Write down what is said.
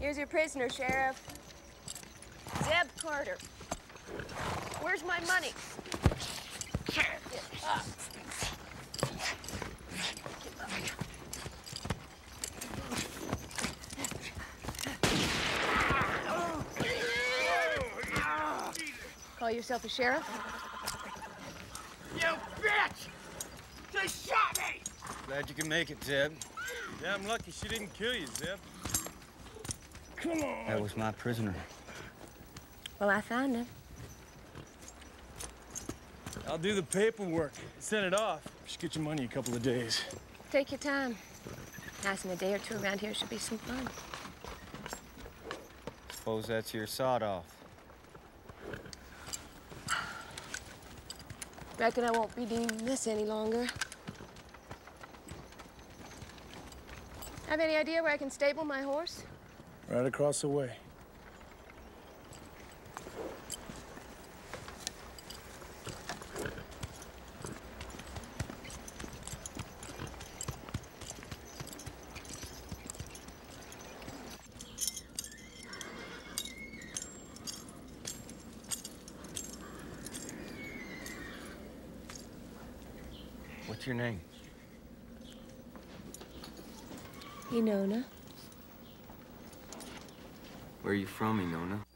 Here's your prisoner, Sheriff. Zeb Carter. Where's my money? Call yourself a sheriff? You bitch! They shot me! Glad you can make it, Zeb. Yeah, I'm lucky she didn't kill you, Zeb. Come on! That was my prisoner. Well, I found him. I'll do the paperwork. Send it off. Just get your money a couple of days. Take your time. Passing a day or two around here should be some fun. Suppose that's your sawed off. Reckon I won't be needing this any longer. Have any idea where I can stable my horse? Right across the way. What's your name? Enona. Where are you from, Enona?